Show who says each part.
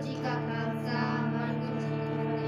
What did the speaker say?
Speaker 1: ਜੀ ਕਾ ਖਾਲਸਾ ਵਾਹਿਗੁਰੂ ਜੀ ਕੀ ਫਤਿਹ